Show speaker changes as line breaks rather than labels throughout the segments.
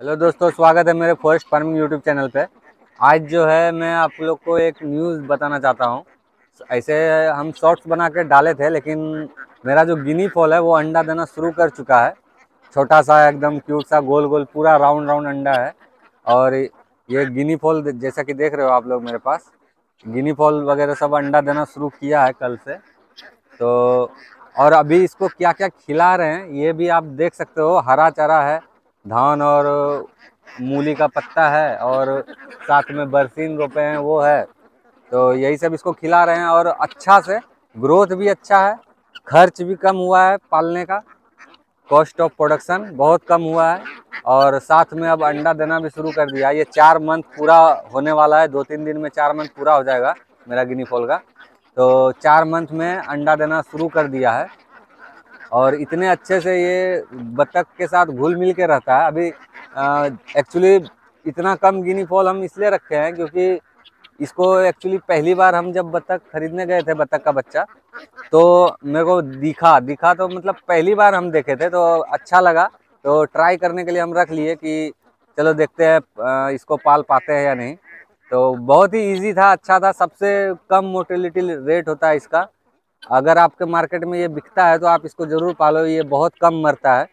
Hello दोस्तों, स्वागत है मेरे फॉरेस्ट फ़ार्मिंग यूट्यूब चैनल पे। आज जो है, मैं आप लोग को एक न्यूज़ बताना चाहता हूँ। ऐसे हम शॉर्ट्स बना के डाले थे, लेकिन मेरा जो गिनी फॉल है, वो अंडा देना शुरू कर चुका है। छोटा सा, एकदम क्यूट सा, गोल गोल, पूरा राउंड राउंड अंडा है। और ये गिनी फॉल जैसा कि देख रहे हो आप लोग मेरे पास गिनी फॉल वगैरह सब अंडा देना शुरू किया है कल से। तो और अभी इसको क्या क्या खिला रहे हैं, ये भी आप देख सकते हो हरा चारा है। धान और मूली का पत्ता है और साथ में बरसीन रोपे हैं, वो है। तो यही सब इसको खिला रहे हैं और अच्छा से ग्रोथ भी अच्छा है, खर्च भी कम हुआ है पालने का, कॉस्ट ऑफ़ प्रोडक्शन बहुत कम हुआ है और साथ में अब अंडा देना भी शुरू कर दिया। ये चार मंथ पूरा होने वाला है, दो तीन दिन में चार मंथ पूरा हो जाएगा मेरा गिनी फॉल का। तो चार मंथ में अंडा देना शुरू कर दिया है। और इतने अच्छे से ये बतख के साथ घुल मिल के रहता है। अभी एक्चुअली इतना कम गिनी फॉल हम इसलिए रखे हैं क्योंकि इसको एक्चुअली पहली बार हम जब बतख खरीदने गए थे बतख का बच्चा तो मेरे को दिखा दिखा तो मतलब पहली बार हम देखे थे तो अच्छा लगा। तो ट्राई करने के लिए हम रख लिए कि चलो देखते हैं इसको पाल पाते हैं या नहीं। तो बहुत ही इजी था अच्छा था, सबसे कम मोटिलिटी रेट होता है इसका। अगर आपके मार्केट में ये बिकता है तो आप इसको ज़रूर पालो, ये बहुत कम मरता है।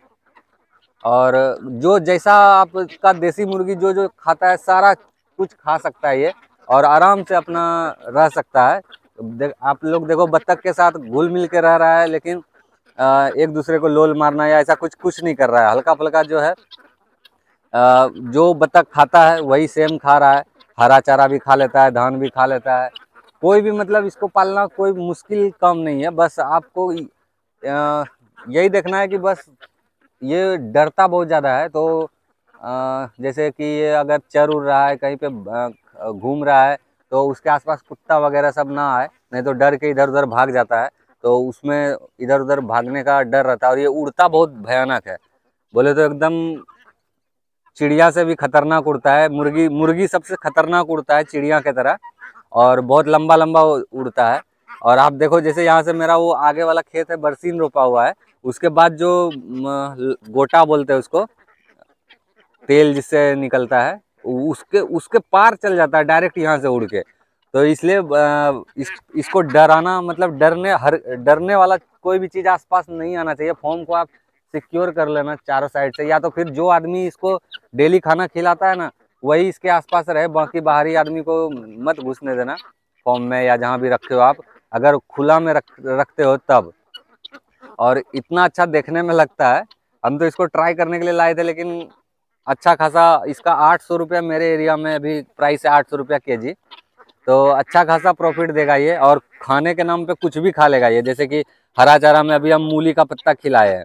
और जो जैसा आपका देसी मुर्गी जो जो खाता है, सारा कुछ खा सकता है ये, और आराम से अपना रह सकता है। आप लोग देखो, बत्तख के साथ घुल मिल के रह रहा है, लेकिन एक दूसरे को लोल मारना या ऐसा कुछ कुछ नहीं कर रहा है। हल्का फुल्का जो है जो बत्तख खाता है, वही सेम खा रहा है। हरा चारा भी खा लेता है, धान भी खा लेता है। कोई भी मतलब इसको पालना कोई मुश्किल काम नहीं है, बस आपको यही देखना है कि बस ये डरता बहुत ज़्यादा है तो जैसे कि ये अगर चर उड़ रहा है, कहीं पे घूम रहा है तो उसके आसपास कुत्ता वगैरह सब ना आए, नहीं तो डर के इधर उधर भाग जाता है तो उसमें इधर उधर भागने का डर रहता है और ये उड़ता बहुत भयानक है। बोले तो एकदम चिड़िया से भी खतरनाक उड़ता है, मुर्गी मुर्गी सबसे खतरनाक उड़ता है चिड़िया की तरह। और बहुत लंबा लंबा उड़ता है। और आप देखो जैसे यहाँ से मेरा वो आगे वाला खेत है बरसीन रोपा हुआ है। उसके बाद जो गोटा बोलते हैं उसको तेल जिससे निकलता है उसके उसके पार चल जाता है डायरेक्ट यहाँ से उड़ के। तो इसलिए इस, इसको डराना मतलब डरने हर डरने वाला कोई भी चीज़ आसपास नहीं आना चाहिए। फॉर्म को आप सिक्योर कर लेना चारों साइड से। या तो फिर जो आदमी इसको डेली खाना खिलाता है ना वही इसके आसपास रहे, बाकी बाहरी आदमी को मत घुसने देना, फॉर्म में या जहाँ भी रखे हो आप। अगर खुला में रख, रखते हो तब। और इतना अच्छा देखने में लगता है, हम तो इसको ट्राई करने के लिए लाए थे, लेकिन अच्छा खासा इसका आठ सौ रुपया मेरे एरिया में अभी प्राइस है आठ सौ रुपया के जी। तो अच्छा खासा प्रॉफिट देगा ये, और खाने के नाम पे कुछ भी खा लेगा ये। जैसे कि हरा चारा में अभी हम मूली का पत्ता खिलाए हैं।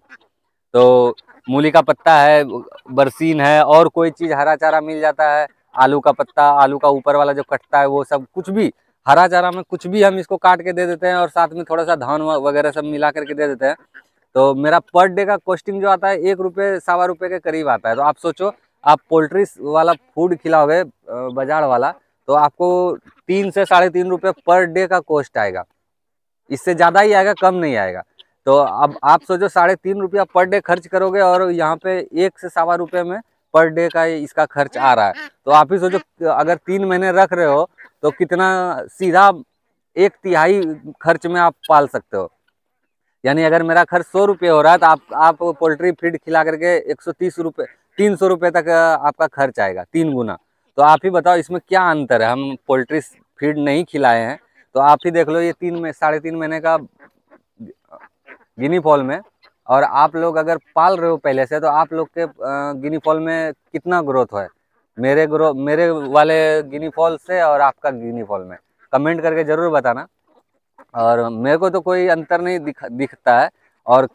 तो मूली का पत्ता है, बरसीन है और कोई चीज़ हरा चारा मिल जाता है, आलू का पत्ता, आलू का ऊपर वाला जो कटता है वो सब कुछ भी, हरा चारा में कुछ भी हम इसको काट के दे देते हैं और साथ में थोड़ा सा धान वगैरह सब मिला करके दे देते हैं। तो मेरा पर डे का कॉस्टिंग जो आता है, एक रुपये, सवा रुपये के करीब आता है। तो आप सोचो, आप पोल्ट्री वाला फ़ूड खिलाओगे बाज़ार वाला तो आपको तीन से साढ़े तीन रुपये पर डे का कॉस्ट आएगा। इससे ज़्यादा ही आएगा, कम नहीं आएगा। तो अब आप सोचो, साढ़े तीन रुपया पर डे खर्च करोगे और यहाँ पे एक से सवा रुपये में पर डे का इसका खर्च आ रहा है। तो आप ही सोचो, अगर तीन महीने रख रहे हो तो कितना सीधा एक तिहाई खर्च में आप पाल सकते हो। यानी अगर मेरा खर्च सौ रुपये हो रहा है तो आप आप पोल्ट्री फ़ीड खिला करके एक सौ तीस रुपये, तीन सौ रुपये तक आपका खर्च आएगा, तीन गुना। तो आप ही बताओ, इसमें क्या अंतर है? हम पोल्ट्री फ़ीड नहीं खिलाए हैं तो आप ही देख लो, ये तीन में, साढ़े तीन महीने का गिनी फॉल में। और आप लोग अगर पाल रहे हो पहले से तो आप लोग के गिनी फॉल में कितना ग्रोथ है? मेरे ग्रो, मेरे वाले गिनी फॉल से और आपका गिनी फॉल में। कमेंट करके ज़रूर बताना। और मेरे को तो कोई अंतर नहीं दिख, दिखता है। और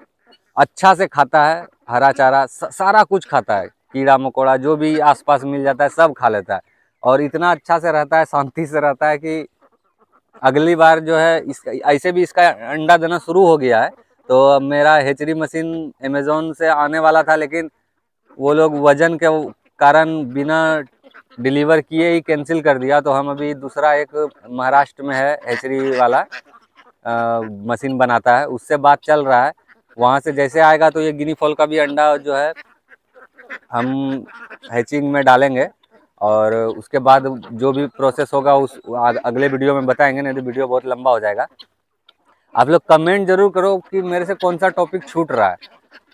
अच्छा से खाता है, हरा चारा सारा कुछ खाता है। कीड़ा मकोड़ा, जो भी आसपास मिल जाता है, सब खा लेता है। और इतना अच्छा से रहता है, शांति से रहता है कि अगली बार जो है इस ऐसे भी इसका अंडा देना शुरू हो गया है। तो मेरा हेचरी मशीन अमेज़ोन से आने वाला था लेकिन वो लोग वज़न के कारण बिना डिलीवर किए ही कैंसिल कर दिया। तो हम अभी दूसरा एक महाराष्ट्र में है हेचरी वाला आ, मशीन बनाता है। उससे बात चल रहा है। वहाँ से जैसे आएगा तो ये गिनी फॉल का भी अंडा जो है हम हैचिंग में डालेंगे। और उसके बाद जो भी प्रोसेस होगा उस अगले वीडियो में बताएँगे नहीं तो वीडियो बहुत लंबा हो जाएगा। आप लोग कमेंट ज़रूर करो कि मेरे से कौन सा टॉपिक छूट रहा है।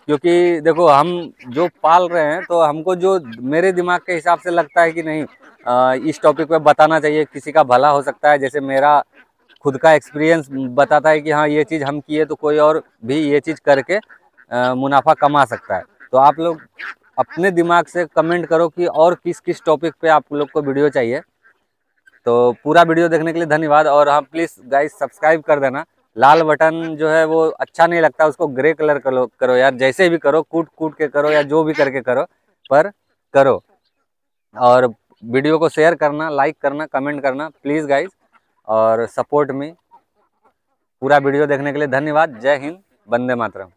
क्योंकि देखो, हम जो पाल रहे हैं तो हमको जो मेरे दिमाग के हिसाब से लगता है कि नहीं इस टॉपिक पे बताना चाहिए, किसी का भला हो सकता है। जैसे मेरा खुद का एक्सपीरियंस बताता है कि हाँ ये चीज़ हम किए तो कोई और भी ये चीज़ करके मुनाफा कमा सकता है। तो आप लोग अपने दिमाग से कमेंट करो कि और किस किस टॉपिक पे आप लोग को वीडियो चाहिए। तो पूरा वीडियो देखने के लिए धन्यवाद और हाँ प्लीज़ गाइस सब्सक्राइब कर देना। लाल बटन जो है वो अच्छा नहीं लगता, उसको ग्रे कलर करो करो यार, जैसे भी करो, कूट कूट के करो या जो भी करके करो, पर करो। और वीडियो को शेयर करना, लाइक करना, कमेंट करना, प्लीज़ गाइज़ और सपोर्ट में। पूरा वीडियो देखने के लिए धन्यवाद। जय हिंद, वंदे मातरम।